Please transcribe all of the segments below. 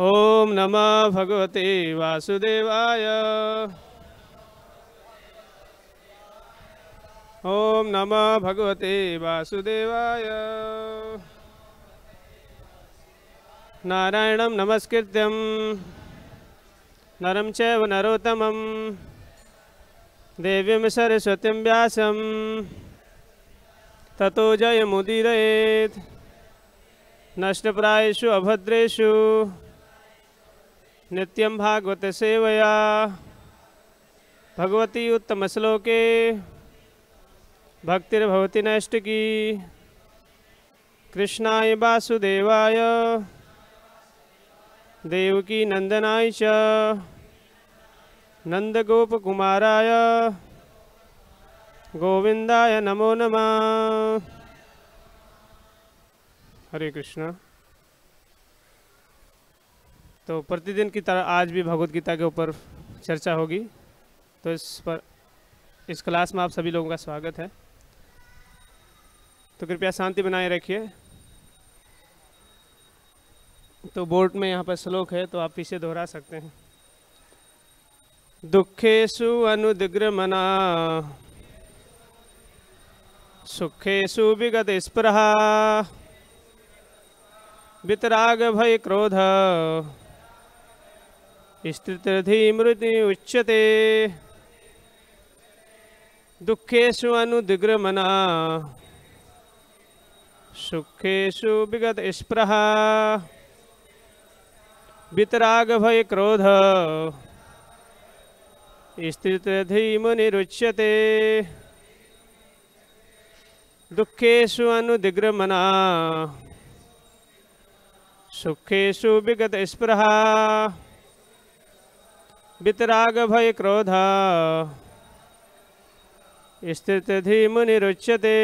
ॐ नमः भगवते वासुदेवाय। ॐ नमः भगवते वासुदेवाय। नारायणं नमस्कृत्यं। नरं चैव नरोत्तमं। देवीं सरस्वतीं व्यासं। ततो जयमुदीरयेत्। नष्टप्रायेषु अभद्रेषु। नित्यं भागवतसेवया भगवती उत्तमश्लोके भक्तिर्भवति नैष्टिकी कृष्णाय वासुदेवाय। देवकी नंदनाय च। नंदगोपकुमाराय गोविंदाय नमो नमः। हरे कृष्णा। तो प्रतिदिन की तरह आज भी भगवत गीता के ऊपर चर्चा होगी। तो इस पर, इस क्लास में आप सभी लोगों का स्वागत है। तो कृपया शांति बनाए रखिए। तो बोर्ड में यहाँ पर श्लोक है तो आप पीछे दोहरा सकते हैं। दुखेशु अनुदिग्रमना सुखेशु विगत स्पृहा वितराग भय क्रोध स्थितधीमृति उच्यते। दुखेशु अनुदिग्रमना सुखेशु विगत स्पृहा वितराग भय क्रोध स्थितधीमुनिरुच्यते दुःखेषु अनुदिग्रमना सुखेषु विगत स्पृहा वितराग भय क्रोध स्थितधीमुनिरुच्यते।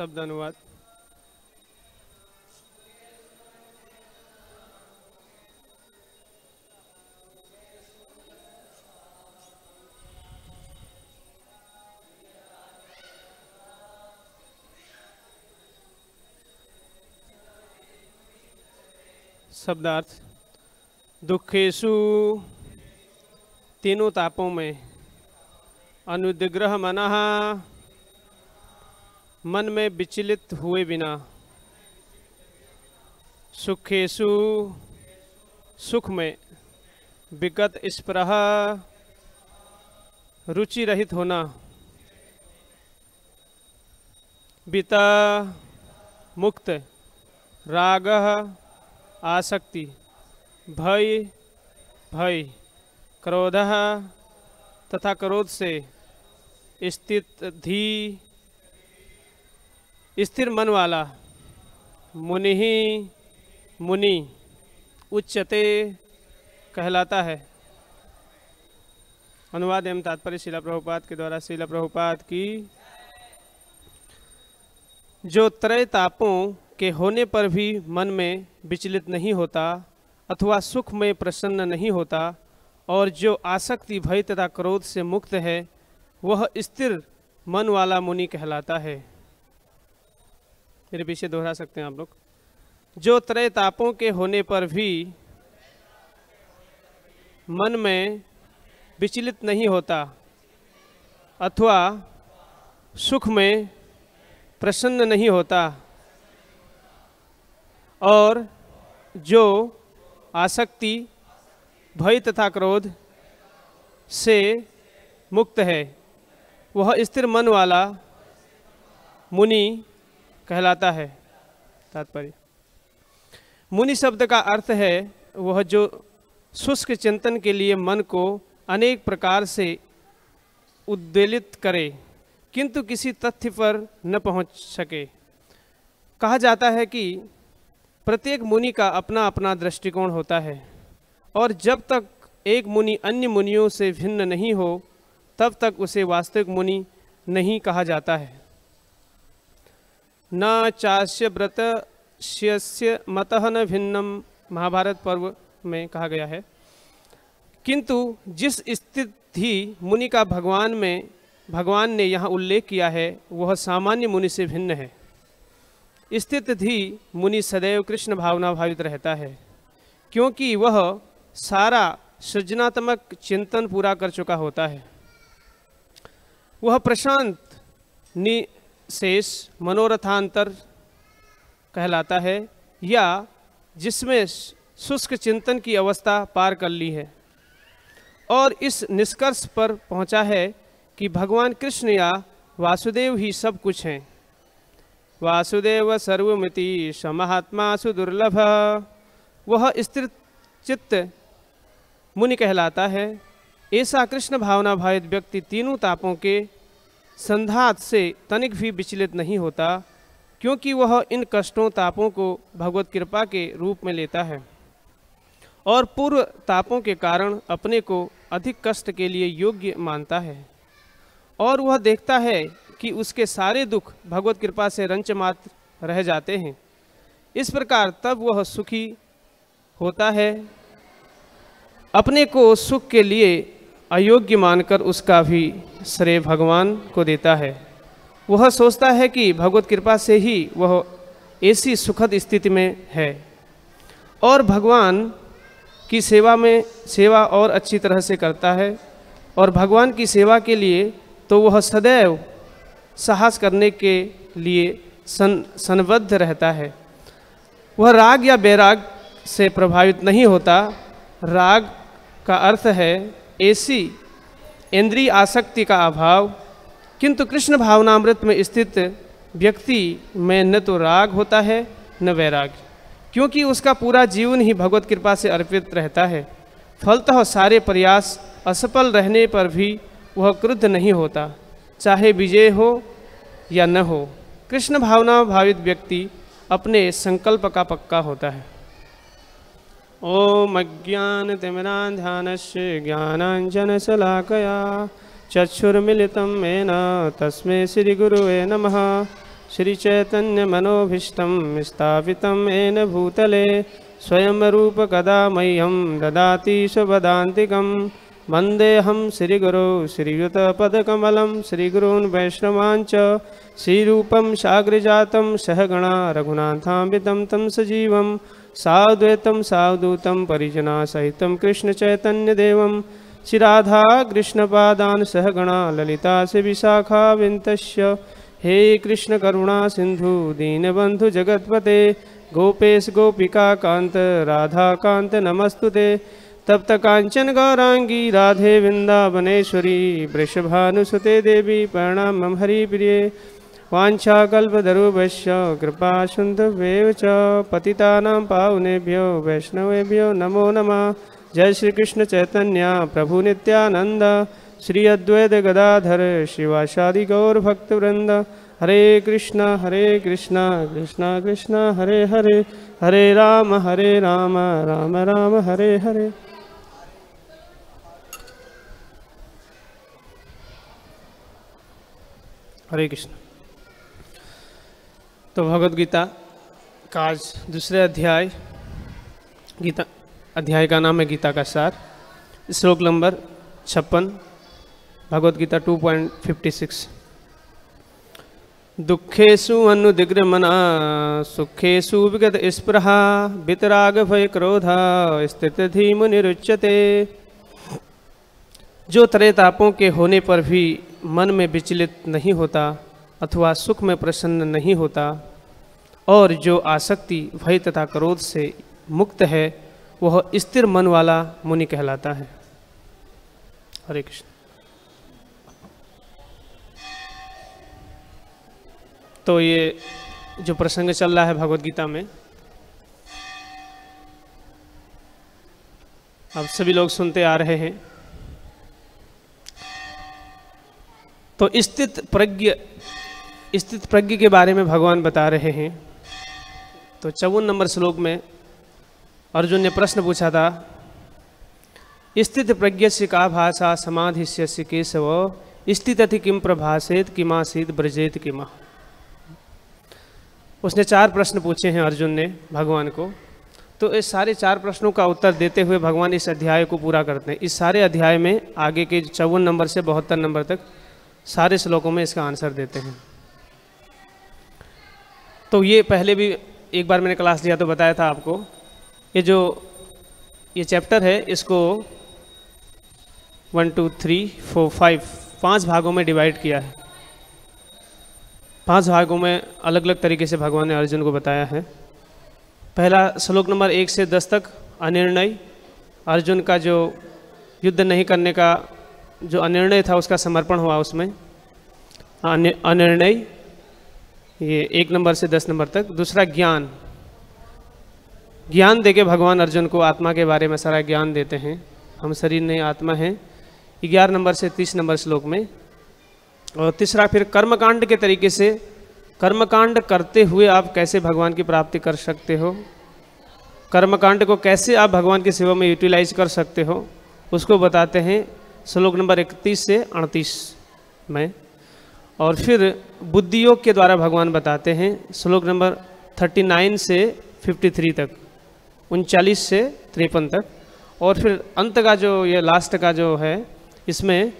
शब्द अनुवाद शब्दार्थ दुखेशु तीनों तापों में अनुदिग्रह मनः मन में विचलित हुए बिना। सुखेशु सुख में विगत स्प्रह रुचि रहित होना। बिता मुक्त, राग आसक्ति, भय भय, क्रोध तथा क्रोध से स्थित धी स्थिर मन वाला मुनि ही मुनि उच्चते कहलाता है। अनुवाद एवं तात्पर्य शिला प्रभुपात के द्वारा शिला प्रभुपात की जो त्रय तापों के होने पर भी मन में विचलित नहीं होता अथवा सुख में प्रसन्न नहीं होता और जो आसक्ति भय तथा क्रोध से मुक्त है, वह स्थिर मन वाला मुनि कहलाता है। मेरे पीछे दोहरा सकते हैं आप लोग। जो त्रय तापों के होने पर भी मन में विचलित नहीं होता, अथवा सुख में प्रसन्न नहीं होता, और जो आसक्ति, भय तथा क्रोध से मुक्त है, वह स्थिर मन वाला मुनि कहलाता है। तात्पर्य। मुनि शब्द का अर्थ है, वह जो शुष्क चिंतन के लिए मन को अनेक प्रकार से उद्वेलित करे, किंतु किसी तथ्य पर न पहुँच सके। कहा जाता है कि प्रत्येक मुनि का अपना अपना दृष्टिकोण होता है, और जब तक एक मुनि अन्य मुनियों से भिन्न नहीं हो, तब तक उसे वास्तविक मुनि नहीं कहा जाता है। न चास्य व्रत शिष्य मतः न भिन्नम, महाभारत पर्व में कहा गया है। किंतु जिस स्थिति मुनि का भगवान में, भगवान ने यहाँ उल्लेख किया है, वह सामान्य मुनि से भिन्न है। स्थित मुनि सदैव कृष्ण भावना भावित रहता है, क्योंकि वह सारा सृजनात्मक चिंतन पूरा कर चुका होता है। वह प्रशांत निशेष मनोरथांतर कहलाता है, या जिसमें शुष्क चिंतन की अवस्था पार कर ली है। और इस निष्कर्ष पर पहुँचा है कि भगवान कृष्ण या वासुदेव ही सब कुछ हैं। वासुदेव सर्वमिति समहात्मा सुदुर्लभ वह स्थिर चित्त मुनि कहलाता है। ऐसा कृष्ण भावना भावित व्यक्ति तीनों तापों के संधात से तनिक भी विचलित नहीं होता, क्योंकि वह इन कष्टों तापों को भगवत कृपा के रूप में लेता है। और पूर्व तापों के कारण अपने को अधिक कष्ट के लिए योग्य मानता है। और वह देखता है कि उसके सारे दुख भगवत कृपा से रंच मात्र रह जाते हैं। इस प्रकार तब वह सुखी होता है। अपने को सुख के लिए अयोग्य मानकर उसका भी श्रेय भगवान को देता है। वह सोचता है कि भगवत कृपा से ही वह ऐसी सुखद स्थिति में है। और भगवान की सेवा में सेवा और अच्छी तरह से करता है और भगवान की सेवा के लिए तो वह सदैव साहस करने के लिए सन संबद्ध रहता है। वह राग या बैराग से प्रभावित नहीं होता। राग का अर्थ है ऐसी इंद्रिय आसक्ति का अभाव, किंतु कृष्ण भावनामृत में स्थित व्यक्ति में न तो राग होता है, न वैराग क्योंकि उसका पूरा जीवन ही भगवत कृपा से अर्पित रहता है, फलतः सारे प्रयास असफल रहने पर भी वह क्रुद्ध नहीं होता, चाहे विजय हो या न हो। कृष्ण भावना भावित व्यक्ति अपने संकल्प का पक्का होता है। ॐ अज्ञानतिमिरान्ध्यानस्य ज्ञानाञ्जनशलाकया चक्षुर्मिलितं येन तस्मै श्रीगुरुवे नमः। श्रीचैतन्यमनोभीष्टं स्थापितं येन भूतले स्वयं रूपकदा मह्यं ददाति स्वपदान्तिकं वन्देऽहं श्रीगुरो श्रीयुतपदकमलं, श्रीगुरून् वैष्णवान् च श्रीरूपं साग्रजातं सहगणा रघुनाथान्वितं तं सजीवम्। साद्वैतं सहितं कृष्णचैतन्यदेवं श्रीराधा कृष्णपादान् सहगणा ललिता से विशाखा विन्तस्य हे कृष्णकरुणा सिन्धु दीनबन्धु जगत्पते। गोपेश गोपिका कांत, राधा कान्त नमस्तु ते तप्त कांचन गौरांगी, राधे वृन्दावनेश्वरी वृषभानुसुते देवी, प्रणामं हरिप्रिये। वाञ्छाकल्पतरुभ्यश्च कृपा च, पतितानां पावनेभ्यो वैष्णवेभ्यो नमो नमः। जय श्री कृष्ण चैतन्य, प्रभु नित्यानंद श्री अद्वैत गदाधर, शिवाशादि गौर भक्तवृंद हरे कृष्ण हरे कृष्ण कृष्ण कृष्ण, हरे हरे। हरे राम हरे राम राम राम, हरे हरे। हरे कृष्ण। तो भगवत गीता का आज दूसरे अध्याय, गीता, अध्याय का नाम है गीता का सार। श्लोक नंबर छप्पन, भगवत गीता 2.56 दुखेशु अनुदिग्रमना सुखेशु विगत स्पृहा वितराग भय क्रोधा स्थित धीम निरुच्यते जो तरह तापों के होने पर भी मन में विचलित नहीं होता अथवा सुख में प्रसन्न नहीं होता, और जो आसक्ति, भय तथा क्रोध से मुक्त है, वह स्थिर मन वाला मुनि कहलाता है। हरे कृष्ण। तो ये जो प्रसंग चल रहा है भगवत गीता में, अब सभी लोग सुनते आ रहे हैं। तो स्थित प्रज्ञ स्थित प्रज्ञ के बारे में भगवान बता रहे हैं। तो चौवन नंबर श्लोक में अर्जुन ने प्रश्न पूछा था, स्थित प्रज्ञ से का भाषा समाधि से केशव, स्थित अति किम प्रभाषेत किमासीत, ब्रजेत, किमा? उसने चार प्रश्न पूछे हैं अर्जुन ने भगवान को। तो इस सारे चार प्रश्नों का उत्तर देते हुए भगवान इस अध्याय को पूरा करते हैं। इस सारे अध्याय में आगे के चौवन नंबर से बहत्तर नंबर तक सारे श्लोकों में इसका आंसर देते हैं। तो ये पहले भी एक बार मैंने क्लास लिया तो बताया था आपको। ये जो, ये चैप्टर है, इसको one, two, three, four, five, पाँच भागों में डिवाइड किया है। पाँच भागों में अलग अलग तरीके से भगवान ने अर्जुन को बताया है। पहला श्लोक नंबर एक से दस तक, अनिर्णय। अर्जुन का जो युद्ध नहीं करने का जो अनिर्णय था, उसका समर्पण हुआ उसमें। अनिर्णय। ये एक नंबर से दस नंबर तक। दूसरा ज्ञान। ज्ञान देके भगवान अर्जुन को आत्मा के बारे में सारा ज्ञान देते हैं। हम शरीर नहीं, आत्मा हैं। ग्यारह नंबर से तीस नंबर श्लोक में। और तीसरा, फिर कर्मकांड के तरीके से, कर्मकांड करते हुए आप कैसे भगवान की प्राप्ति कर सकते हो? कर्मकांड को कैसे आप भगवान की सेवा में यूटिलाइज कर सकते हो? उसको बताते हैं श्लोक नंबर इकतीस से अड़तीस में। और फिर बुद्धि योग के द्वारा भगवान बताते हैं, श्लोक नंबर थर्टी नाइन से फिफ्टी थ्री तक, उनचालीस से तिरपन तक। और फिर अंत का जो, ये लास्ट का जो है, इसमें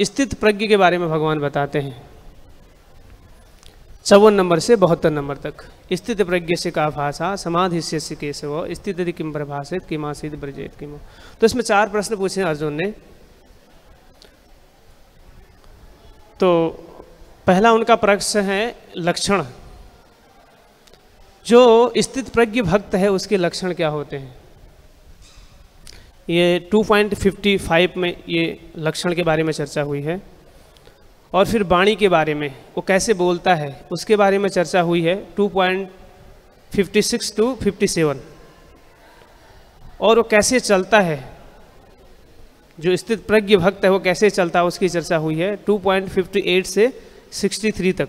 स्थित प्रज्ञ के बारे में भगवान बताते हैं। चौवन नंबर से बहत्तर नंबर तक, स्थित प्रज्ञ से का भाषा, समाधि से केशव, स्थित किम प्रभाषित, किमासित ब्रजेत किमो। तो इसमें चार प्रश्न पूछे अर्जुन ने। तो पहला उनका प्रश्न है लक्षण। जो स्थित प्रज्ञ भक्त है, उसके लक्षण क्या होते हैं? ये 2.55 में ये लक्षण के बारे में चर्चा हुई है। और फिर वाणी के बारे में, वो कैसे बोलता है, उसके बारे में चर्चा हुई है 2.56 टू 57 और वो कैसे चलता है जो स्थित प्रज्ञ भक्त है वो कैसे चलता है उसकी चर्चा हुई है 2.58 से 63 तक।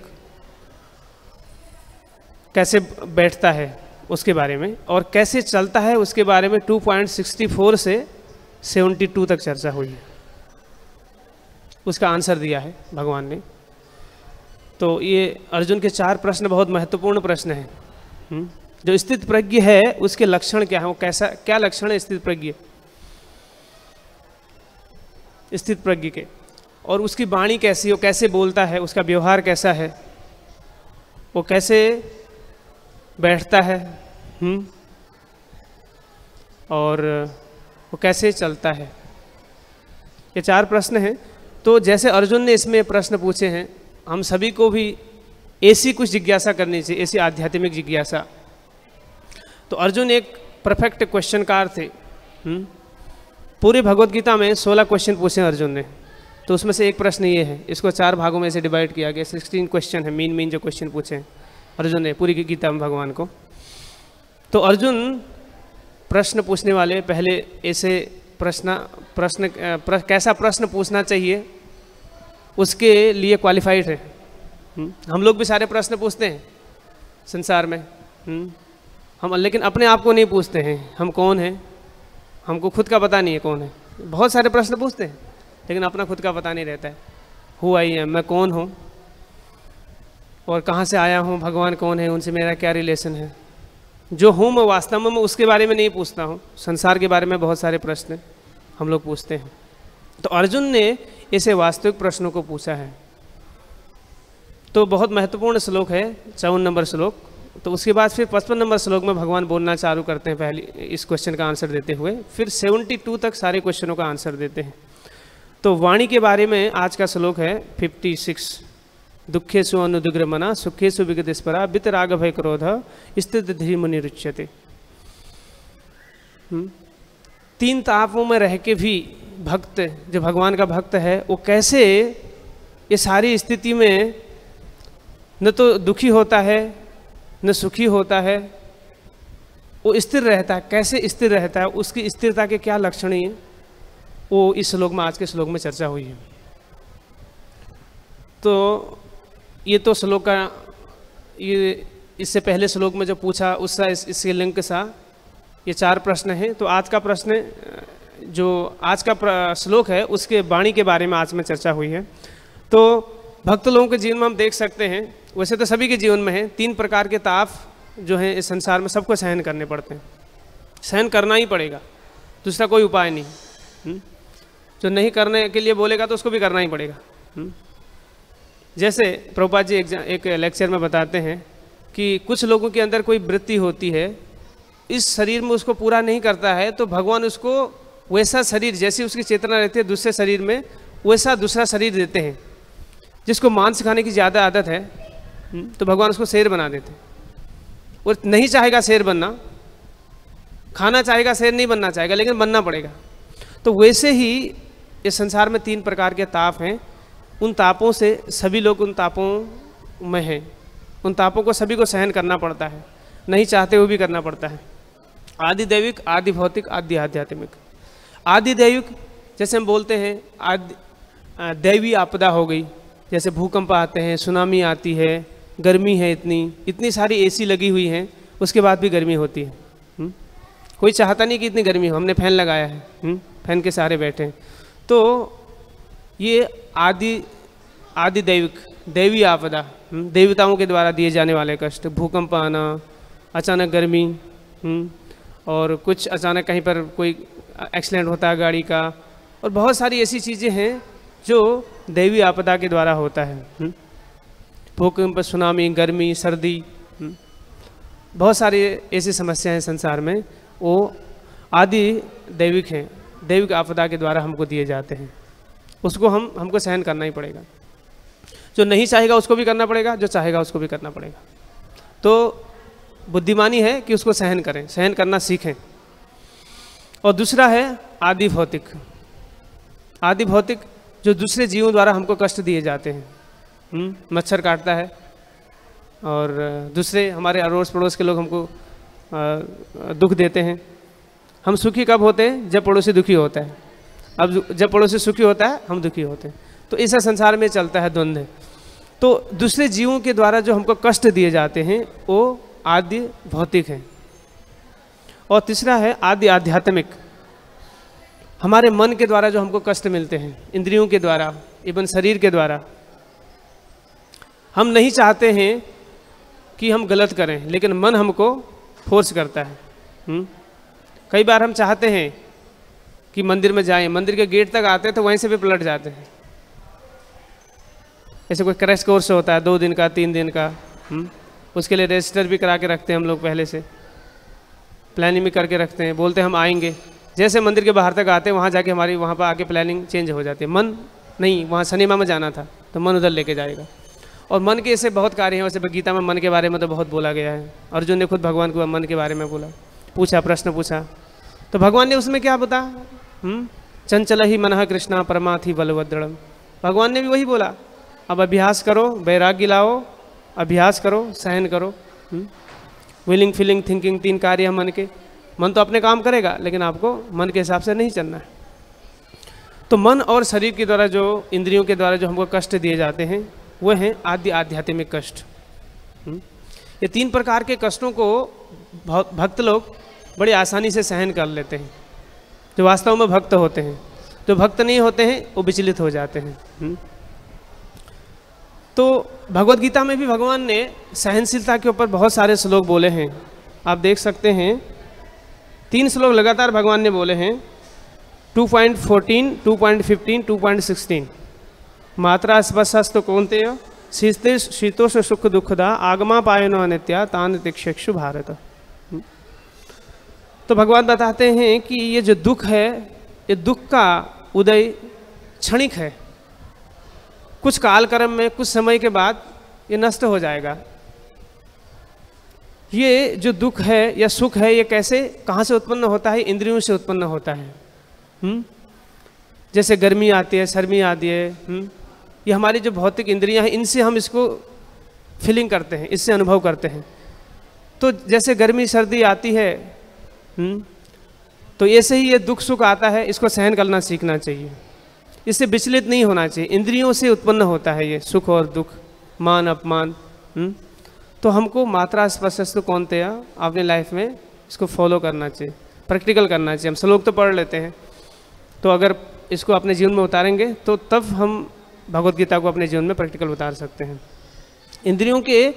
कैसे बैठता है उसके बारे में और कैसे चलता है उसके बारे में 2.64 से 72 तक चर्चा हुई है। उसका आंसर दिया है भगवान ने। तो ये अर्जुन के चार प्रश्न बहुत महत्वपूर्ण प्रश्न हैं। हम्म? जो स्थित प्रज्ञ है, उसके लक्षण क्या है? वो कैसा, क्या लक्षण है स्थित प्रज्ञ? स्थित प्रज्ञ के और उसकी वाणी कैसी हो, कैसे बोलता है, उसका व्यवहार कैसा है, वो कैसे बैठता है हुँ? हम्म? और वो कैसे चलता है ये चार प्रश्न हैं तो जैसे अर्जुन ने इसमें प्रश्न पूछे हैं, हम सभी को भी ऐसी कुछ जिज्ञासा करनी चाहिए, ऐसी आध्यात्मिक जिज्ञासा तो अर्जुन एक परफेक्ट क्वेश्चनकार थे हुँ? पूरे भगवत गीता में सोलह क्वेश्चन पूछे अर्जुन ने। तो उसमें से एक प्रश्न ये है इसको चार भागों में से डिवाइड किया गया। सिक्सटीन क्वेश्चन है मीन मीन जो क्वेश्चन पूछे अर्जुन ने पूरी गीता में भगवान को। तो अर्जुन प्रश्न पूछने वाले पहले ऐसे प्रश्न प्रश्न प्र, कैसा प्रश्न पूछना चाहिए उसके लिए क्वालिफाइड है। हम्म, हम लोग भी सारे प्रश्न पूछते हैं संसार में। हम्म, हम लेकिन अपने आप को नहीं पूछते हैं। हम कौन हैं? हमको खुद का पता नहीं है कौन है। बहुत सारे प्रश्न पूछते हैं, लेकिन अपना खुद का पता नहीं रहता है। हु आई है मैं कौन हूँ? और कहाँ से आया हूँ? भगवान कौन है? उनसे मेरा क्या रिलेशन है? जो हूँ मैं वास्तव में, मैं उसके बारे में नहीं पूछता हूँ। संसार के बारे में बहुत सारे प्रश्न हम लोग पूछते हैं। तो अर्जुन ने ऐसे वास्तविक प्रश्नों को पूछा है। तो बहुत महत्वपूर्ण श्लोक है, चौवन नंबर श्लोक। तो उसके बाद फिर पचपन नंबर श्लोक में भगवान बोलना चालू करते हैं पहले, इस क्वेश्चन का आंसर देते हुए। फिर सेवेंटी टू तक सारे क्वेश्चनों का आंसर देते हैं। तो वाणी के बारे में आज का श्लोक है फिफ्टी सिक्स दुखे सु दुखेशु अनुदिग्रमना सुखेशु विगतिस्परा वित राग भय क्रोध, स्थित धीमुनि रुच्यते। हम्म? तीन तापों में रह के भी भक्त, जो भगवान का भक्त है, वो कैसे ये सारी स्थिति में न तो दुखी होता है न सुखी होता है वो स्थिर रहता है। कैसे स्थिर रहता है? उसकी स्थिरता के क्या लक्षण हैं? वो इस श्लोक में आज के श्लोक में चर्चा हुई है। तो ये तो श्लोक का ये इससे पहले श्लोक में जो पूछा उसका इस, इसके लिंक सा ये चार प्रश्न हैं। तो आज का प्रश्न जो आज का श्लोक है उसके वाणी के बारे में आज में चर्चा हुई है। तो भक्त लोगों के जीवन में हम देख सकते हैं वैसे तो सभी के जीवन में है तीन प्रकार के ताप जो हैं इस संसार में सबको सहन करने पड़ते हैं सहन करना ही पड़ेगा दूसरा कोई उपाय नहीं हुँ? हम्म? जो नहीं करने के लिए बोलेगा तो उसको भी करना ही पड़ेगा हुँ? हम्म? जैसे प्रभुपा जी एक, एक लेक्चर में बताते हैं कि कुछ लोगों के अंदर कोई वृत्ति होती है इस शरीर में उसको पूरा नहीं करता है तो भगवान उसको वैसा शरीर जैसी उसकी चेतना रहती है दूसरे शरीर में वैसा दूसरा शरीर देते हैं जिसको मांस खाने की ज़्यादा आदत है तो भगवान उसको शेर बना देते। और नहीं चाहेगा शेर बनना, खाना चाहेगा, शेर नहीं बनना चाहेगा, लेकिन बनना पड़ेगा। तो वैसे ही इस संसार में तीन प्रकार के ताप हैं। उन तापों से सभी लोग उन तापों में हैं। उन तापों को सभी को सहन करना पड़ता है। नहीं चाहते हुए भी करना पड़ता है। आदि दैविक आदि भौतिक आदि आध्यात्मिक। आदि दैविक जैसे हम बोलते हैं, आदि दैवी आपदा हो गई। जैसे भूकंप आते हैं, सुनामी आती है गर्मी है इतनी इतनी सारी एसी लगी हुई हैं उसके बाद भी गर्मी होती है हुँ? हम्म? कोई चाहता नहीं कि इतनी गर्मी हो हमने फ़ैन लगाया है हुँ? हम्म? फ़ैन के सहारे बैठे हैं तो ये आदि आदि दैविक दैवी आपदा हम्म, देवताओं के द्वारा दिए जाने वाले कष्ट भूकंप आना अचानक गर्मी हम्म, और कुछ अचानक कहीं पर कोई एक्सीडेंट होता है गाड़ी का और बहुत सारी ऐसी चीज़ें हैं जो दैवी आपदा के द्वारा होता है हम्म, भूकंप सुनामी गर्मी सर्दी बहुत सारी ऐसी समस्याएँ संसार में। वो आदि दैविक हैं। दैविक आपदा के द्वारा हमको दिए जाते हैं। उसको हम हमको सहन करना ही पड़ेगा। जो नहीं चाहेगा उसको भी करना पड़ेगा जो चाहेगा उसको भी करना पड़ेगा। तो बुद्धिमानी है कि उसको सहन करें। सहन करना सीखें। और दूसरा है आदि भौतिक आदि भौतिक जो दूसरे जीवों द्वारा हमको कष्ट दिए जाते हैं। हम्म, मच्छर काटता है। और दूसरे हमारे अड़ोस पड़ोस के लोग हमको दुख देते हैं। हम सुखी कब होते हैं? जब पड़ोसी दुखी होता है। अब जब पड़ोसी सुखी होता है, हम दुखी होते हैं। तो ऐसा संसार में चलता है द्वंद्व। तो दूसरे जीवों के द्वारा जो हमको कष्ट दिए जाते हैं, वो आदि भौतिक हैं। और तीसरा है आदि आध्यात्मिक। हमारे मन के द्वारा जो हमको कष्ट मिलते हैं, इंद्रियों के द्वारा, इवन शरीर के द्वारा हम नहीं चाहते हैं कि हम गलत करें, लेकिन मन हमको फोर्स करता है हुँ? हम्म? कई बार हम चाहते हैं कि मंदिर में जाएँ, मंदिर के गेट तक आते हैं तो वहीं से भी पलट जाते हैं ऐसे कोई क्रैश कोर्स होता है, दो दिन का, तीन दिन का हुँ? हम्म? उसके लिए रजिस्टर भी करा के रखते हैं हम लोग पहले से प्लानिंग भी करके रखते हैं, बोलते हैं हम आएँगे जैसे मंदिर के बाहर तक आते हैं, वहाँ जाके हमारी, वहाँ पर आके प्लानिंग चेंज हो जाती है मन नहीं, वहाँ शनिमा में जाना था तो मन उधर लेके जाएगा और मन के ऐसे बहुत कार्य हैं, वैसे गीता में मन के बारे में तो बहुत बोला गया है। अर्जुन ने खुद भगवान को मन के बारे में बोला। पूछा, प्रश्न पूछा। तो भगवान ने उसमें क्या बता? हम्म? चंचल ही मन कृष्णा परमाथि बलवद्रम भगवान ने भी वही बोला। अब अभ्यास करो, वैराग्य लाओ, अभ्यास करो, सहन करो। विलिंग फीलिंग थिंकिंग तीन कार्य मन के। मन तो अपने काम करेगा, लेकिन आपको मन के हिसाब से नहीं चलना है। तो मन और शरीर के द्वारा जो, इंद्रियों के द्वारा जो हमको कष्ट दिए जाते हैं वो हैं आदि आध्यात्मिक कष्ट। हम्म? ये तीन प्रकार के कष्टों को भक्त लोग बड़ी आसानी से सहन कर लेते हैं। जो वास्तव में भक्त होते हैं। जो भक्त नहीं होते हैं वो विचलित हो जाते हैं। हम्म? तो भगवत गीता में भी भगवान ने सहनशीलता के ऊपर बहुत सारे श्लोक बोले हैं। आप देख सकते हैं तीन श्लोक लगातार भगवान ने बोले हैं। 2.14, 2.15, 2.16 मात्रा स्पष्ट कौनते शीते शीतोष सुख दुखदा आगमा पायनो अनित्या, तान तिक्षु भारत हम्म। तो भगवान बताते हैं कि ये जो दुख है, ये दुख का उदय क्षणिक है कुछ काल कर्म में, कुछ समय के बाद ये नष्ट हो जाएगा ये जो दुख है, या सुख है, ये कैसे, कहाँ से उत्पन्न होता है, इंद्रियों से उत्पन्न होता है हुँ? जैसे गर्मी आती है सर्मी आती है हुँ? ये हमारी जो भौतिक इंद्रियाँ हैं, इनसे हम इसको फीलिंग करते हैं, इससे अनुभव करते हैं तो जैसे गर्मी, सर्दी आती है हुँ? तो ऐसे ही ये दुख, सुख आता है, इसको सहन करना सीखना चाहिए इससे विचलित नहीं होना चाहिए, इंद्रियों से उत्पन्न होता है ये सुख और दुख, मान, अपमान हुँ? तो हमको मात्रा स्पष्ट कौन थे अपने लाइफ में इसको फॉलो करना चाहिए प्रैक्टिकल करना चाहिए हम श्लोक तो पढ़ लेते हैं तो अगर इसको अपने जीवन में उतारेंगे तो तब हम भगवत गीता को अपने जीवन में प्रैक्टिकल उतार सकते हैं। इंद्रियों के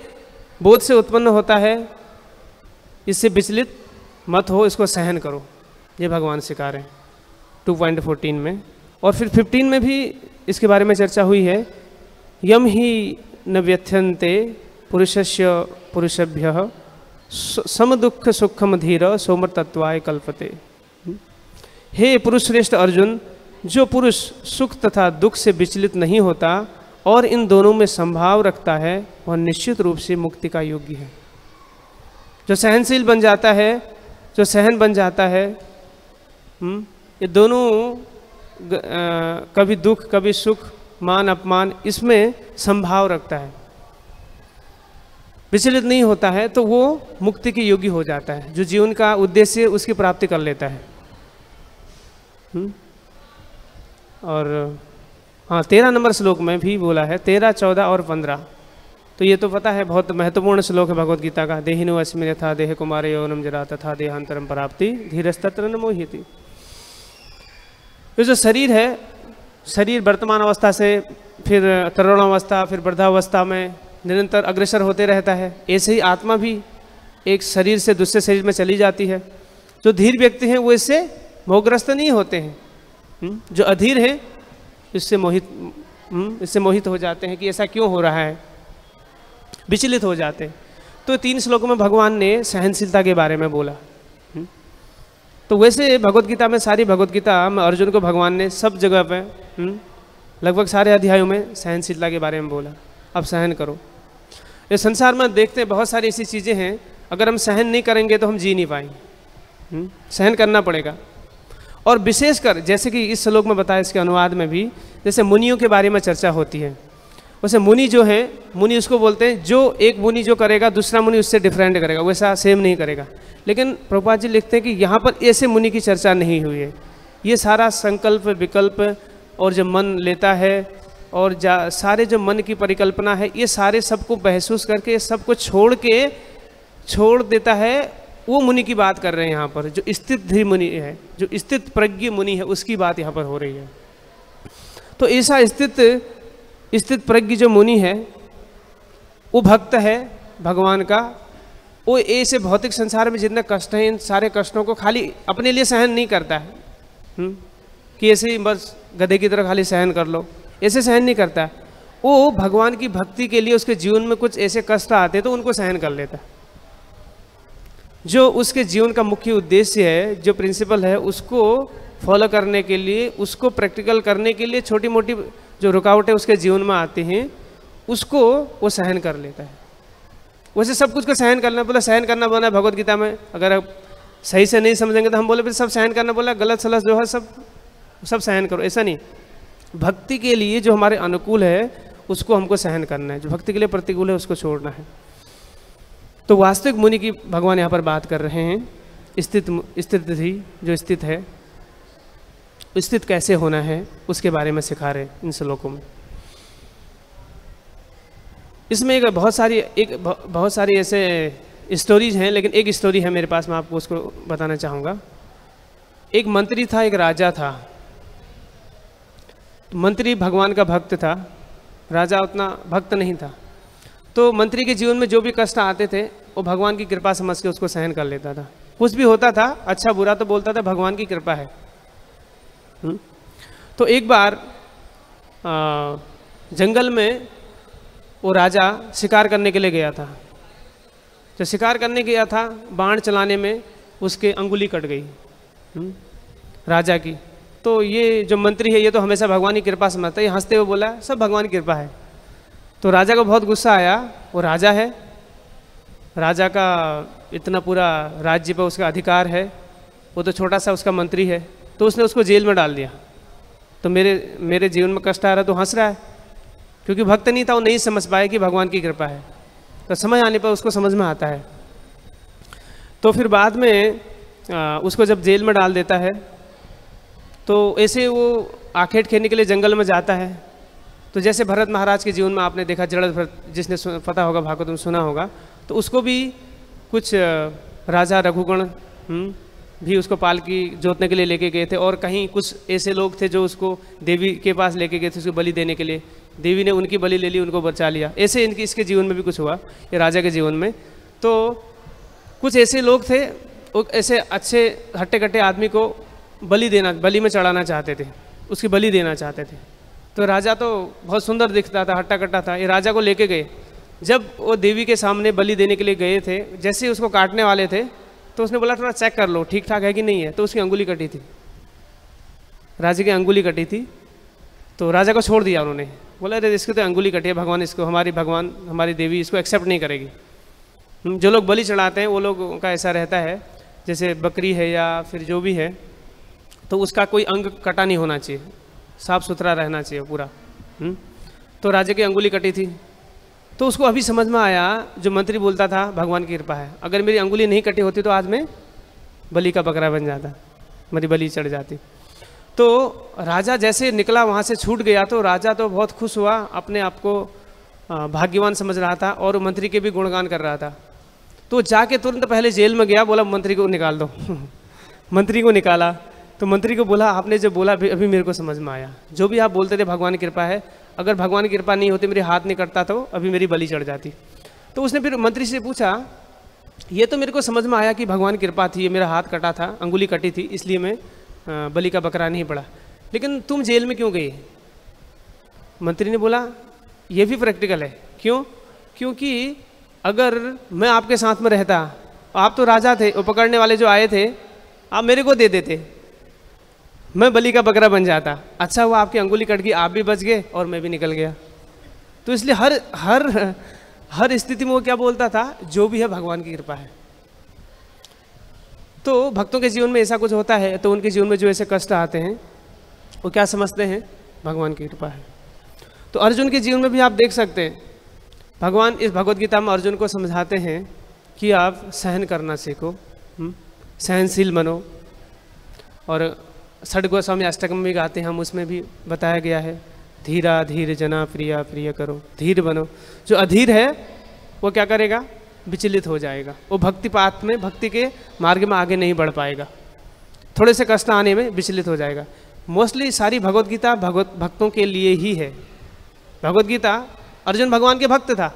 बोध से उत्पन्न होता है। इससे विचलित मत हो, इसको सहन करो। ये भगवान सिखा रहे हैं। टू पॉइंट फोर्टीन में। और फिर फिफ्टीन में भी इसके बारे में चर्चा हुई है। यम ही न व्यथ्यंते पुरुषस्य पुरुषभ्य सम दुख सुखम धीर सोमर तत्वाय कल्पते। हे पुरुष श्रेष्ठ अर्जुन जो पुरुष सुख तथा दुख से विचलित नहीं होता और इन दोनों में संभाव रखता है वह निश्चित रूप से मुक्ति का योग्य है जो सहनशील बन जाता है जो सहन बन जाता है हम्म, ये दोनों कभी दुख कभी सुख मान अपमान इसमें संभाव रखता है विचलित नहीं होता है तो वो मुक्ति के योग्य हो जाता है जो जीवन का उद्देश्य उसकी प्राप्ति कर लेता है हुँ? और हाँ तेरह नंबर श्लोक में भी बोला है, तेरह, चौदह और पंद्रह। तो ये तो पता है, बहुत महत्वपूर्ण श्लोक है भगवत गीता का। देहिनो अस्मिन यथा देह कुमार यौनम जरा तथा देहांतरम प्राप्ति धीरस्तत्र न मोहिति ये जो शरीर है, शरीर वर्तमान अवस्था से फिर तरुणावस्था फिर वृद्धावस्था में निरंतर अग्रसर होते रहता है। ऐसे ही आत्मा भी एक शरीर से दूसरे शरीर में चली जाती है। जो धीर व्यक्ति हैं, वो इससे मोहग्रस्त नहीं होते हैं? जो अधीर है, इससे मोहित हम्म? इससे मोहित हो जाते हैं कि ऐसा क्यों हो रहा है? विचलित हो जाते हैं। तो तीन श्लोकों में भगवान ने सहनशीलता के बारे में बोला। हम्म? तो वैसे भगवत गीता में, सारी भगवत गीता में अर्जुन को भगवान ने सब जगह पे लगभग सारे अध्यायों में सहनशीलता के बारे में बोला। अब सहन करो। ये संसार में देखते हैं, बहुत सारी ऐसी चीज़ें हैं। अगर हम सहन नहीं करेंगे तो हम जी नहीं पाएँगे। सहन करना पड़ेगा। और विशेषकर, जैसे कि इस श्लोक में बताया, इसके अनुवाद में भी, जैसे मुनियों के बारे में चर्चा होती है। वैसे मुनि जो है, मुनि उसको बोलते हैं, जो एक मुनि जो करेगा, दूसरा मुनि उससे डिफरेंट करेगा वैसा सेम नहीं करेगा। लेकिन प्रभुपाद जी लिखते हैं कि यहाँ पर ऐसे मुनि की चर्चा नहीं हुई है। ये सारा संकल्प, विकल्प और जो मन लेता है, और जा, सारे जो मन की परिकल्पना है, ये सारे सबको महसूस करके सबको छोड़ के, छोड़ देता है वो मुनि की बात कर रहे हैं यहाँ पर, जो स्थित मुनि है, जो स्थित प्रज्ञ मुनि है, उसकी बात यहाँ पर हो रही है। तो ऐसा स्थित स्थित प्रज्ञ जो मुनि है, वो भक्त है भगवान का। वो ऐसे भौतिक संसार में जितने कष्ट हैं, इन सारे कष्टों को खाली अपने लिए सहन नहीं करता है। हुँ? कि ऐसे ही बस गधे की तरह खाली सहन कर लो। ऐसे सहन नहीं करता। वो भगवान की भक्ति के लिए उसके जीवन में कुछ ऐसे कष्ट आते तो उनको सहन कर लेता है। जो उसके जीवन का मुख्य उद्देश्य है, जो प्रिंसिपल है, उसको फॉलो करने के लिए, उसको प्रैक्टिकल करने के लिए छोटी मोटी जो रुकावटें उसके जीवन में आती हैं, उसको वो सहन कर लेता है। वैसे सब कुछ को सहन करना बोला, सहन करना बोला भगवत गीता में। अगर आप सही से नहीं समझेंगे तो हम बोले, फिर सब सहन करना बोला, गलत सलत जो है सब सब सहन करो। ऐसा नहीं। भक्ति के लिए जो हमारे अनुकूल है, उसको हमको सहन करना है। जो भक्ति के लिए प्रतिकूल है, उसको छोड़ना है। तो वास्तविक मुनि की भगवान यहाँ पर बात कर रहे हैं। स्थित स्थित थी, जो स्थित है, स्थित कैसे होना है, उसके बारे में सिखा रहे इन श्लोकों में। इसमें एक बहुत सारी, एक बहुत सारी ऐसे स्टोरीज हैं, लेकिन एक स्टोरी है मेरे पास, मैं आपको उसको बताना चाहूँगा। एक मंत्री था, एक राजा था। मंत्री भगवान का भक्त था। राजा उतना भक्त नहीं था। तो मंत्री के जीवन में जो भी कष्ट आते थे, वो भगवान की कृपा समझ के उसको सहन कर लेता था कुछ भी होता था अच्छा बुरा तो बोलता था, भगवान की कृपा है? हम्म? तो एक बार जंगल में वो राजा शिकार करने के लिए गया था जब शिकार करने गया था, बाण चलाने में उसके अंगुली कट गई? हम्म? राजा की तो ये जो मंत्री है, ये तो हमेशा भगवान की कृपा समझता है ये हँसते हुए बोला, सब भगवान की कृपा है तो राजा को बहुत गुस्सा आया। वो राजा है। राजा का इतना पूरा राज्य पर उसका अधिकार है। वो तो छोटा सा उसका मंत्री है। तो उसने उसको जेल में डाल दिया। तो मेरे मेरे जीवन में कष्ट आ रहा तो हंस रहा है। क्योंकि भक्त नहीं था वो नहीं समझ पाया कि भगवान की कृपा है। तो समय आने पर उसको समझ में आता है। तो फिर बाद में आ, उसको जब जेल में डाल देता है तो ऐसे वो आखेट खेलने के लिए जंगल में जाता है। तो जैसे भरत महाराज के जीवन में आपने देखा जड़ भरत जिसने पता होगा भागवत में सुना होगा तो उसको भी कुछ राजा रघुगण हम्म, भी उसको पाल की जोतने के लिए लेके गए थे और कहीं कुछ ऐसे लोग थे जो उसको देवी के पास लेके गए थे उसको बलि देने के लिए। देवी ने उनकी बलि ले ली उनको बचा लिया। ऐसे इनकी इसके जीवन में भी कुछ हुआ ये राजा के जीवन में। तो कुछ ऐसे लोग थे ऐसे अच्छे हट्टे कट्टे आदमी को बलि देना बलि में चढ़ाना चाहते थे उसकी बलि देना चाहते थे। तो राजा तो बहुत सुंदर दिखता था हट्टा कट्टा था। ये राजा को लेके गए। जब वो देवी के सामने बलि देने के लिए गए थे, जैसे ही उसको काटने वाले थे तो उसने बोला, थोड़ा चेक कर लो ठीक ठाक है कि नहीं है? तो उसकी अंगुली कटी थी। राजा की अंगुली कटी थी। तो राजा को छोड़ दिया उन्होंने। बोला, अरे, इसकी तो अंगुली कटी है, भगवान इसको, हमारी भगवान, हमारी देवी इसको एक्सेप्ट नहीं करेगी। जो लोग बलि चढ़ाते हैं, वो लोग का ऐसा रहता है, जैसे बकरी है या फिर जो भी है तो उसका कोई अंग कटा नहीं होना चाहिए। साफ़ सुथरा रहना चाहिए पूरा हुँ? तो राजा की अंगुली कटी थी। तो उसको अभी समझ में आया, जो मंत्री बोलता था, भगवान की कृपा है। अगर मेरी अंगुली नहीं कटी होती तो आज मैं बलि का बकरा बन जाता, मेरी बलि चढ़ जाती। तो राजा जैसे निकला वहाँ से छूट गया तो राजा तो बहुत खुश हुआ, अपने आप को भाग्यवान समझ रहा था और मंत्री के भी गुणगान कर रहा था। तो जाके तुरंत पहले जेल में गया, बोला, मंत्री को निकाल दो। मंत्री को निकाला। तो मंत्री को बोला, आपने जो बोला, अभी मेरे को समझ में आया। जो भी आप बोलते थे, भगवान की कृपा है। अगर भगवान की कृपा नहीं होती, मेरे हाथ नहीं कटता तो अभी मेरी बलि चढ़ जाती। तो उसने फिर मंत्री से पूछा, ये तो मेरे को समझ में आया कि भगवान की कृपा थी, ये मेरा हाथ कटा था, अंगुली कटी थी, इसलिए मैं बलि का बकरा नहीं पड़ा। लेकिन तुम जेल में क्यों गई? मंत्री ने बोला, ये भी प्रैक्टिकल है। क्यों? क्योंकि अगर मैं आपके साथ में रहता, आप तो राजा थे, वो पकड़ने वाले जो आए थे, आप मेरे को दे देते। मैं बलि का बकरा बन जाता। अच्छा हुआ आपकी अंगुली कट गई आप भी बच गए और मैं भी निकल गया। तो इसलिए हर हर हर स्थिति में वो क्या बोलता था? जो भी है भगवान की कृपा है। तो भक्तों के जीवन में ऐसा कुछ होता है तो उनके जीवन में जो ऐसे कष्ट आते हैं वो क्या समझते हैं? भगवान की कृपा है। तो अर्जुन के जीवन में भी आप देख सकते हैं भगवान इस भगवत गीता में अर्जुन को समझाते हैं कि आप सहन करना सीखो हम्म, सहनशील बनो और षड गोस्वामी अष्टकम भी गाते हैं हम उसमें भी बताया गया है धीरा धीर जना प्रिया प्रिय करो धीर बनो। जो अधीर है वो क्या करेगा? विचलित हो जाएगा। वो भक्ति पात में भक्ति के मार्ग में आगे नहीं बढ़ पाएगा। थोड़े से कष्ट आने में विचलित हो जाएगा। मोस्टली सारी भगवत गीता भगवत भक्तों के लिए ही है। भगवत गीता अर्जुन भगवान के भक्त था।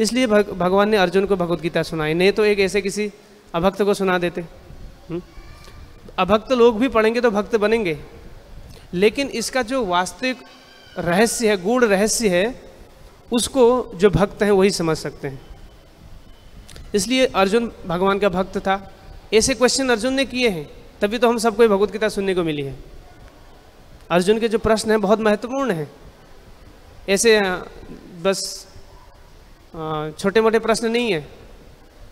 इसलिए भग, भगवान ने अर्जुन को भगवत गीता सुनाई। नहीं तो एक ऐसे किसी अभक्त को सुना देते। हुँ? अभक्त लोग भी पढ़ेंगे तो भक्त बनेंगे। लेकिन इसका जो वास्तविक रहस्य है, गूढ़ रहस्य है, उसको जो भक्त हैं वही समझ सकते हैं। इसलिए अर्जुन भगवान का भक्त था। ऐसे क्वेश्चन अर्जुन ने किए हैं, तभी तो हम सबको भगवत गीता सुनने को मिली है। अर्जुन के जो प्रश्न हैं बहुत महत्वपूर्ण हैं। ऐसे बस छोटे मोटे प्रश्न नहीं है।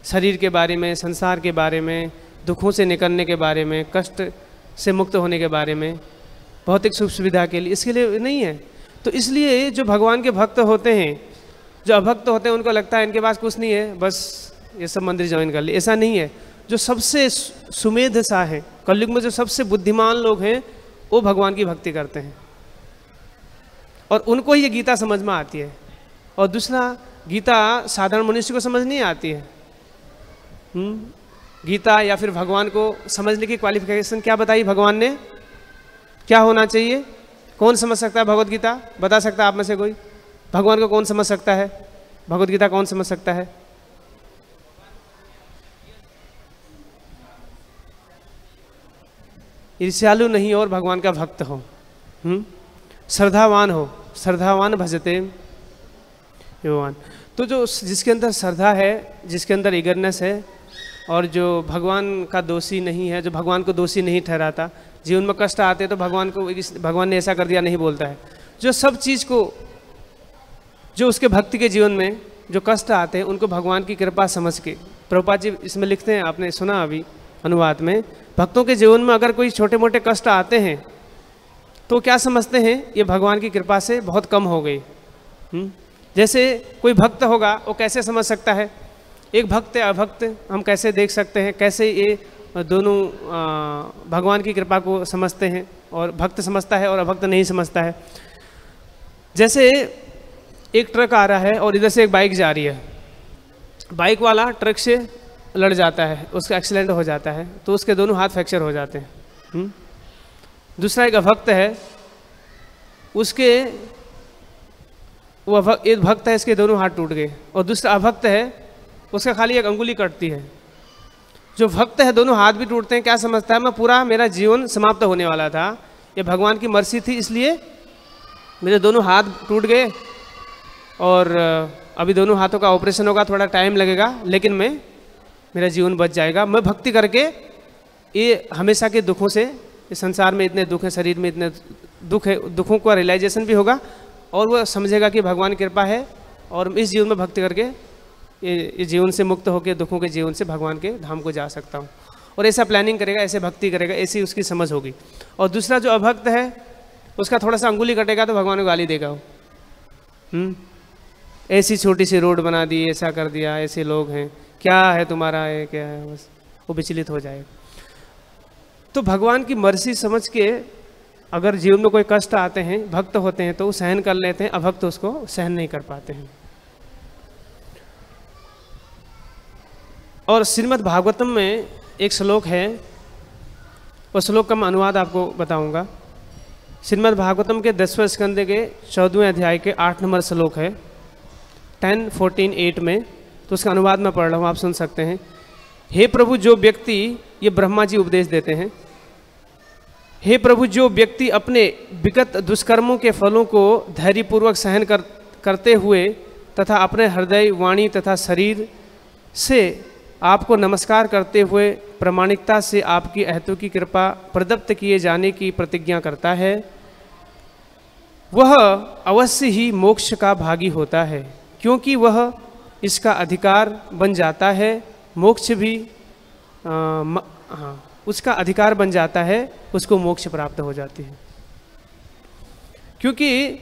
शरीर के बारे में, संसार के बारे में दुखों से निकलने के बारे में, कष्ट से मुक्त होने के बारे में, भौतिक सुख सुविधा के लिए, इसके लिए नहीं है। तो इसलिए जो भगवान के भक्त होते हैं, जो अभक्त होते हैं, उनको लगता है, इनके पास कुछ नहीं है, बस ये सब मंदिर ज्वाइन कर लिए। ऐसा नहीं है। जो सबसे सुमेध सा है, कलयुग में जो सबसे बुद्धिमान लोग हैं, वो भगवान की भक्ति करते हैं। और उनको ही ये गीता समझ में आती है। और दूसरा, गीता साधारण मनुष्य को समझ नहीं आती है। हुँ? गीता या फिर भगवान को समझने की क्वालिफिकेशन क्या बताई भगवान ने? क्या होना चाहिए? कौन समझ सकता है भगवत गीता? बता सकता है आप में से कोई? भगवान को कौन समझ सकता है? भगवत गीता कौन समझ सकता है? ईर्ष्यालु नहीं और भगवान का भक्त हो। हम्म? श्रद्धावान हो। श्रद्धावान भजते। भगवान तो जो जिसके अंदर श्रद्धा है, जिसके अंदर इगरनेस है और जो भगवान का दोषी नहीं है, जो भगवान को दोषी नहीं ठहराता जीवन में कष्ट आते तो भगवान को भगवान ने ऐसा कर दिया, नहीं बोलता है। जो सब चीज़ को, जो उसके भक्ति के जीवन में जो कष्ट आते हैं, उनको भगवान की कृपा समझ के। प्रभुपाद जी, इसमें लिखते हैं, आपने सुना अभी अनुवाद में, भक्तों के जीवन में अगर कोई छोटे मोटे कष्ट आते हैं तो क्या समझते हैं, ये भगवान की कृपा से बहुत कम हो गई। हम्म? जैसे कोई भक्त होगा, वो कैसे समझ सकता है? एक भक्त है, अभक्त, हम कैसे देख सकते हैं, कैसे ये दोनों भगवान की कृपा को समझते हैं और भक्त समझता है और अभक्त नहीं समझता है। जैसे एक ट्रक आ रहा है और इधर से एक बाइक जा रही है। बाइक वाला ट्रक से लड़ जाता है, उसका एक्सीडेंट हो जाता है तो उसके दोनों हाथ फ्रैक्चर हो जाते हैं? दूसरा एक अभक्त है, उसके, वो एक भक्त है, इसके दोनों हाथ टूट गए। और दूसरा अभक्त है उसका खाली एक अंगुली कटती है। जो भक्त है, दोनों हाथ भी टूटते हैं, क्या समझता है? मैं पूरा मेरा जीवन समाप्त होने वाला था। ये भगवान की मर्सी थी, इसलिए मेरे दोनों हाथ टूट गए और अभी दोनों हाथों का ऑपरेशन होगा, थोड़ा टाइम लगेगा, लेकिन मैं, मेरा जीवन बच जाएगा। मैं भक्ति करके ये हमेशा के दुखों से, इस संसार में इतने दुख हैं, शरीर में इतने दुख है, दुखों का रियलाइजेशन भी होगा और वो समझेगा कि भगवान कृपा है और इस जीवन में भक्ति करके ये जीवन से मुक्त होकर दुखों के जीवन से भगवान के धाम को जा सकता हूँ। और ऐसा प्लानिंग करेगा, ऐसे भक्ति करेगा, ऐसी उसकी समझ होगी। और दूसरा जो अभक्त है, उसका थोड़ा सा अंगुली कटेगा तो भगवान को गाली देगा वो। हम्म? ऐसी छोटी सी रोड बना दी, ऐसा कर दिया, ऐसे लोग हैं। क्या है तुम्हारा है क्या है? बस वो विचलित हो जाएगा। तो भगवान की मर्ज़ी समझ के अगर जीवन में कोई कष्ट आते हैं, भक्त होते हैं तो वो सहन कर लेते हैं, अभक्त उसको सहन नहीं कर पाते हैं। और श्रीमद् भागवतम में एक श्लोक है। उस श्लोक का मैं अनुवाद आपको बताऊँगा। श्रीमद् भागवतम के दसवें स्कंद के चौदहवें अध्याय के आठ नंबर श्लोक है। टेन, फोर्टीन, एट में। तो उसका अनुवाद मैं पढ़ रहा हूँ, आप सुन सकते हैं। हे प्रभु, जो व्यक्ति ये ब्रह्मा जी उपदेश देते हैं, हे प्रभु, जो व्यक्ति अपने विगत दुष्कर्मों के फलों को धैर्यपूर्वक सहन कर, करते हुए तथा अपने हृदय, वाणी तथा शरीर से आपको नमस्कार करते हुए प्रमाणिकता से आपकी अहतों की कृपा प्रदत्त किए जाने की प्रतिज्ञा करता है। वह अवश्य ही मोक्ष का भागी होता है, क्योंकि वह इसका अधिकार बन जाता है। मोक्ष भी हाँ उसका अधिकार बन जाता है, उसको मोक्ष प्राप्त हो जाती है। क्योंकि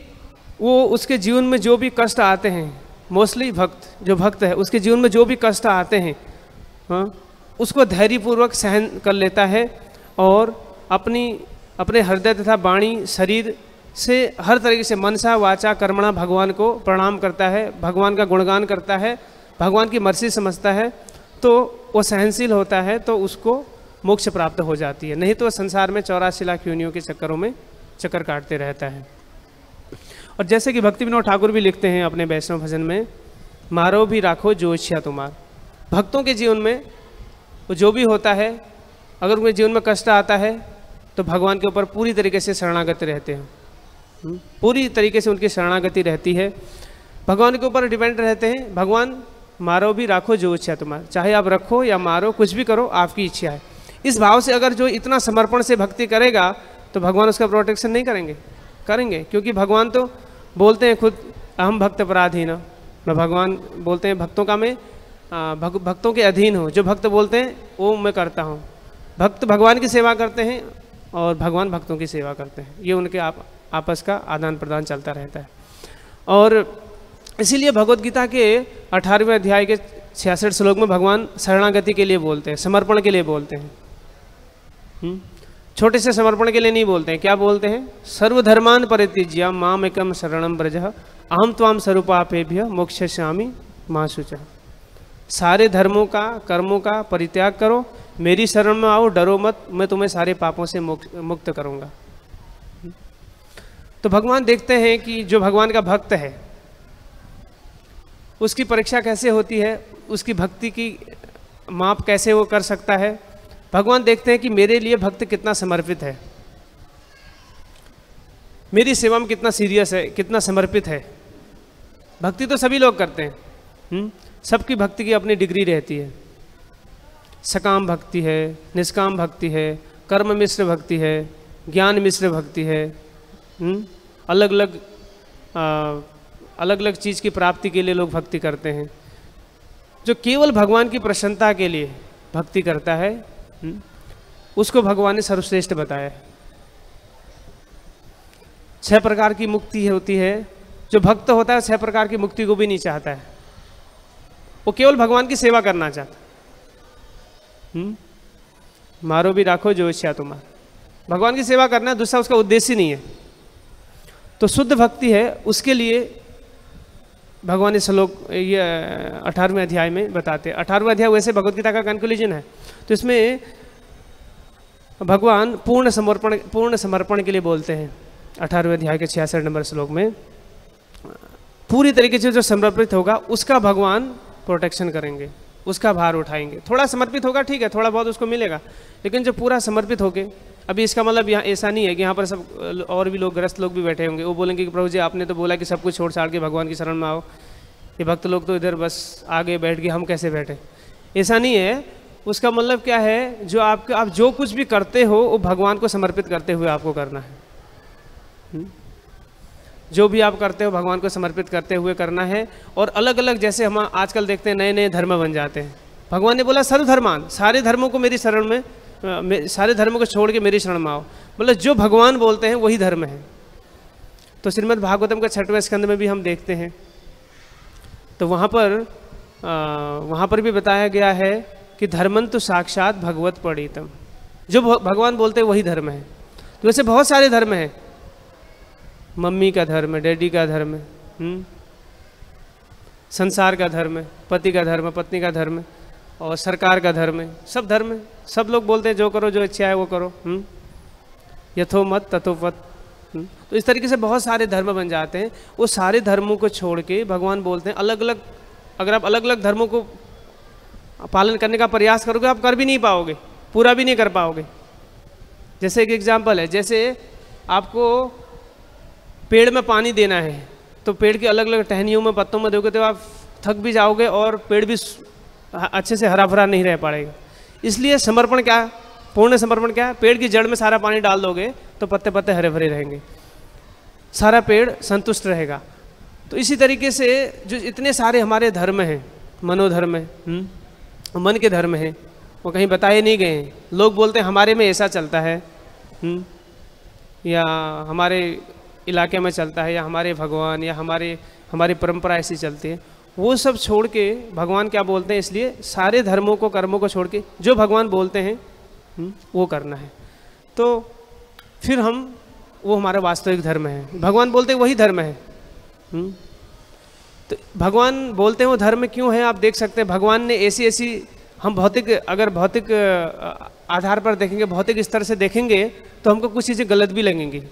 वो उसके जीवन में जो भी कष्ट आते हैं, मोस्टली भक्त, जो भक्त है, उसके जीवन में जो भी कष्ट आते हैं हाँ उसको धैर्यपूर्वक सहन कर लेता है और अपनी, अपने हृदय तथा वाणी, शरीर से हर तरीके से मनसा, वाचा, कर्मणा भगवान को प्रणाम करता है, भगवान का गुणगान करता है, भगवान की मर्ज़ी समझता है तो वो सहनशील होता है तो उसको मोक्ष प्राप्त हो जाती है। नहीं तो संसार में चौरासी लाख योनियों के चक्करों में चक्कर काटते रहता है। और जैसे कि भक्ति विनोद ठाकुर भी लिखते हैं अपने वैष्णव भजन में, मारो भी राखो जो इच्छा तुम्हार। भक्तों के जीवन में वो जो भी होता है अगर उनके जीवन में कष्ट आता है तो भगवान के ऊपर पूरी तरीके से शरणागत रहते हैं। हम्म, पूरी तरीके से उनकी शरणागति रहती है। भगवान के ऊपर डिपेंड रहते हैं भगवान मारो भी राखो जो इच्छा तुम्हारा। चाहे आप रखो या मारो कुछ भी करो आपकी इच्छा है। इस भाव से अगर जो इतना समर्पण से भक्ति करेगा तो भगवान उसका प्रोटेक्शन नहीं करेंगे। करेंगे क्योंकि भगवान तो बोलते हैं खुद अहम भक्त अपराधीन मैं भगवान बोलते हैं भक्तों का मैं भग, भक्तों के अधीन हो। जो भक्त बोलते हैं वो मैं करता हूँ। भक्त भगवान की सेवा करते हैं और भगवान भक्तों की सेवा करते हैं। ये उनके आप आपस का आदान प्रदान चलता रहता है। और इसीलिए भगवत गीता के अठारहवें अध्याय के छियासठ श्लोक में भगवान शरणागति के लिए बोलते हैं समर्पण के लिए बोलते हैं। हम्म? छोटे से समर्पण के लिए नहीं बोलते हैं। क्या बोलते हैं? सर्वधर्मान परित्यज्या माम एकम शरणम ब्रज अहम त्वाम स्वरूपापेभ्य मोक्ष श्यामी माँ सारे धर्मों का, कर्मों का परित्याग करो। मेरी शरण में आओ, डरो मत, मैं तुम्हें सारे पापों से मुक्त मुक्त करूँगा। तो भगवान देखते हैं कि जो भगवान का भक्त है, उसकी परीक्षा कैसे होती है, उसकी भक्ति की माप कैसे वो कर सकता है? भगवान देखते हैं कि मेरे लिए भक्त कितना समर्पित है। मेरी सेवा में कितना सीरियस है, कितना समर्पित है। भक्ति तो सभी लोग करते हैं। हुँ? सबकी भक्ति की अपनी डिग्री रहती है। सकाम भक्ति है निष्काम भक्ति है कर्म मिश्र भक्ति है ज्ञान मिश्र भक्ति है हम्म? अलग अलग आ, अलग अलग चीज़ की प्राप्ति के लिए लोग भक्ति करते हैं। जो केवल भगवान की प्रसन्नता के लिए भक्ति करता है हम्म, उसको भगवान ने सर्वश्रेष्ठ बताया है। छह प्रकार की मुक्ति होती है। जो भक्त होता है छह प्रकार की मुक्ति को भी नहीं चाहता है। वो केवल भगवान की सेवा करना चाहता। हम्म? मारो भी राखो जो इच्छा तुम्हारा। भगवान की सेवा करना दूसरा उसका उद्देश्य नहीं है। तो शुद्ध भक्ति है, उसके लिए भगवान इस श्लोक, ये अठारहवें अध्याय में बताते हैं। अठारहवें अध्याय वैसे भगवदगीता का कंक्लूजन है। तो इसमें भगवान पूर्ण समर्पण पूर्ण समर्पण के लिए बोलते हैं। अठारहवें अध्याय के छियासठ नंबर श्लोक में। पूरी तरीके से जो समर्पित होगा, उसका भगवान प्रोटेक्शन करेंगे, उसका भार उठाएँगे। थोड़ा समर्पित होगा, ठीक है, थोड़ा बहुत उसको मिलेगा, लेकिन जो पूरा समर्पित होके, अभी इसका मतलब यहाँ, ऐसा नहीं है कि यहाँ पर सब, और भी लोग, ग्रस्त लोग भी बैठे होंगे। वो बोलेंगे कि प्रभु जी, आपने तो बोला कि सब कुछ छोड़ छाड़ के भगवान की शरण में आओ। ये भक्त लोग तो इधर बस आगे बैठ गए, हम कैसे बैठे? ऐसा नहीं है। उसका मतलब क्या है, जो आपके, आप जो कुछ भी करते हो, वो भगवान को समर्पित करते हुए आपको करना है। हम्म? जो भी आप करते हो, भगवान को समर्पित करते हुए करना है। और अलग अलग जैसे हम आजकल देखते हैं नए नए धर्म बन जाते हैं। भगवान ने बोला सर्वधर्मान सारे धर्मों को मेरी शरण में सारे धर्मों को छोड़ के मेरी शरण में आओ। मतलब जो भगवान बोलते हैं, वही धर्म है। तो श्रीमद् भागवतम का छठवें स्कंद में भी हम देखते हैं। तो वहाँ पर वहाँ पर भी बताया गया है कि धर्मन तो साक्षात भगवत पढ़ितम जो भगवान बोलते हैं, वही धर्म है। तो वैसे बहुत सारे धर्म हैं। मम्मी का धर्म है, डैडी का धर्म है हम्म? संसार का धर्म है, पति का धर्म है, पत्नी का धर्म है, और सरकार का धर्म है, सब धर्म है सब लोग बोलते हैं, जो करो, जो इच्छा है, वो करो हम्म? यथो मत तथोपत हम्म? तो इस तरीके से बहुत सारे धर्म बन जाते हैं वो सारे धर्मों को छोड़ के भगवान बोलते हैं अलग अलग अगर आप अलग अलग धर्मों को पालन करने का प्रयास करोगे, आप कर भी नहीं पाओगे, पूरा भी नहीं कर पाओगे जैसे एक एग्ज़ाम्पल है, जैसे आपको पेड़ में पानी देना है तो पेड़ की अलग अलग टहनियों में पत्तों में दोगे तो आप थक भी जाओगे और पेड़ भी अच्छे से हरा भरा नहीं रह पाएगा। इसलिए समर्पण क्या? पूर्ण समर्पण क्या? है पेड़ की जड़ में सारा पानी डाल दोगे तो पत्ते पत्ते हरे भरे रहेंगे। सारा पेड़ संतुष्ट रहेगा। तो इसी तरीके से जो इतने सारे हमारे धर्म हैं मनोधर्म है हम्म, मन के धर्म हैं वो कहीं बताए नहीं गए हैं। लोग बोलते हैं हमारे में ऐसा चलता है हम्म, या हमारे इलाके में चलता है या हमारे भगवान या हमारे हमारी परंपरा ऐसी चलती है वो सब छोड़ के भगवान क्या बोलते हैं इसलिए सारे धर्मों को कर्मों को छोड़ के जो भगवान बोलते हैं हम्म, वो करना है। तो फिर हम वो हमारा वास्तविक धर्म है। भगवान बोलते वही धर्म है। हम्म, तो भगवान बोलते हैं वो धर्म क्यों है आप देख सकते हैं भगवान ने ऐसी ऐसी हम भौतिक अगर भौतिक आधार पर देखेंगे भौतिक स्तर से देखेंगे तो हमको कुछ चीज़ें गलत भी लगेंगी।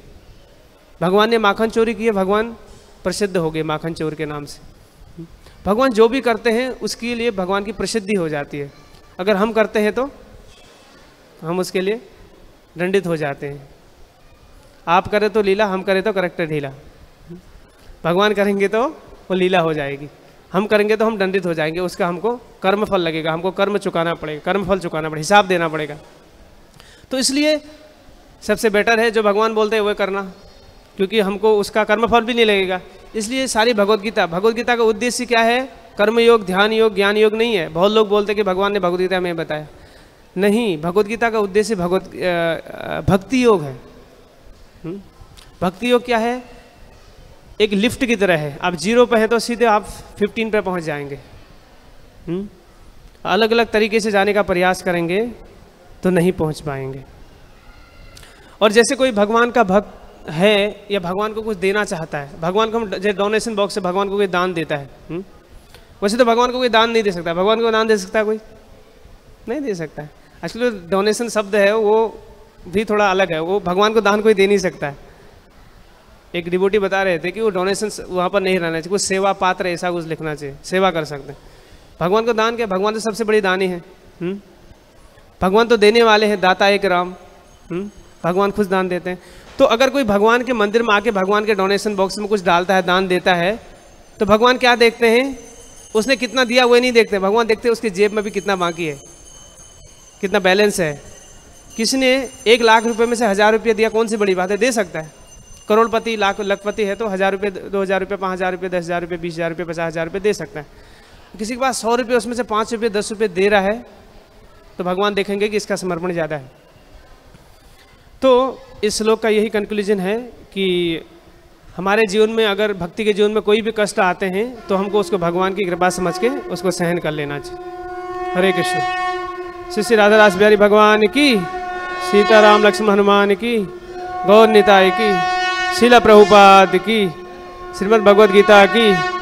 भगवान ने माखन चोरी की है भगवान प्रसिद्ध हो गए माखन चोर के नाम से। भगवान जो भी करते हैं, उसके लिए भगवान की प्रसिद्धि हो जाती है। अगर हम करते हैं तो हम उसके लिए दंडित हो जाते हैं। आप करें तो लीला, हम करें तो करेक्टर ढीला। भगवान करेंगे तो वो लीला हो जाएगी। हम करेंगे तो हम दंडित हो जाएँगे, उसका हमको कर्म फल लगेगा, हमको कर्म चुकाना पड़ेगा कर्म फल चुकाना पड़ेगा, हिसाब देना पड़ेगा। तो इसलिए सबसे बेटर है जो भगवान बोलते हैं वह करना। क्योंकि हमको उसका कर्मफल भी नहीं लगेगा। इसलिए सारी भगवदगीता भगवदगीता का उद्देश्य क्या है? कर्म योग ध्यान योग, ज्ञान योग नहीं है। बहुत लोग बोलते कि भगवान ने भगवदगीता में बताया। नहीं भगवदगीता का उद्देश्य भगवत भक्ति योग है। हम्म? भक्ति योग क्या है? एक लिफ्ट की तरह है। आप ज़ीरो पर हैं तो सीधे आप फिफ्टीन पर पहुँच जाएँगे। हम्म? अलग अलग तरीके से जाने का प्रयास करेंगे तो नहीं पहुँच पाएँगे। और जैसे कोई भगवान का भक्त है या भगवान को कुछ देना चाहता है भगवान को हम जैसे डोनेशन बॉक्स से भगवान को कोई दान देता है हुँ? हम्म? वैसे तो भगवान को कोई दान नहीं दे सकता भगवान को दान दे सकता है कोई नहीं दे सकता है एक्चुअली डोनेशन शब्द है, वो भी थोड़ा अलग है वो भगवान को दान कोई दे नहीं सकता है एक डिबोटी बता रहे थे कि वो डोनेशन वहाँ पर नहीं रहना चाहिए कुछ सेवा पात्र ऐसा कुछ लिखना चाहिए सेवा कर सकते हैं भगवान को दान क्या भगवान तो सबसे बड़ी दानी है हुँ? हम्म? भगवान तो देने वाले हैं, दाता एक राम हुँ? हम्म? भगवान खुद दान देते हैं तो अगर कोई भगवान के मंदिर में आके भगवान के डोनेशन बॉक्स में कुछ डालता है, दान देता है तो भगवान क्या देखते हैं? उसने कितना दिया वो नहीं देखते। भगवान देखते हैं उसकी जेब में भी कितना बाकी है, कितना बैलेंस है। किसी ने एक लाख रुपए में से हज़ार रुपये दिया? कौन सी बड़ी बात है? दे सकता है। करोड़पति, लाख, लखपति है तो हज़ार रुपये दो हज़ार रुपये पाँच हज़ार रुपये दस हज़ार रुपये बीस हज़ार रुपये पचास हज़ार रुपये दे सकता है। किसी के पास सौ रुपये उसमें से पाँच रुपये दस रुपये दे रहा है तो भगवान देखेंगे कि इसका समर्पण ज़्यादा है। तो इस श्लोक का यही कंक्लूजन है कि हमारे जीवन में अगर भक्ति के जीवन में कोई भी कष्ट आते हैं तो हमको उसको भगवान की कृपा समझ के उसको सहन कर लेना चाहिए। हरे कृष्ण। श्री श्री राधा दास बिहारी भगवान की, सीताराम लक्ष्मण हनुमान की, गौर निताय की, शिला प्रभुपाद की, श्रीमद् भगवद गीता की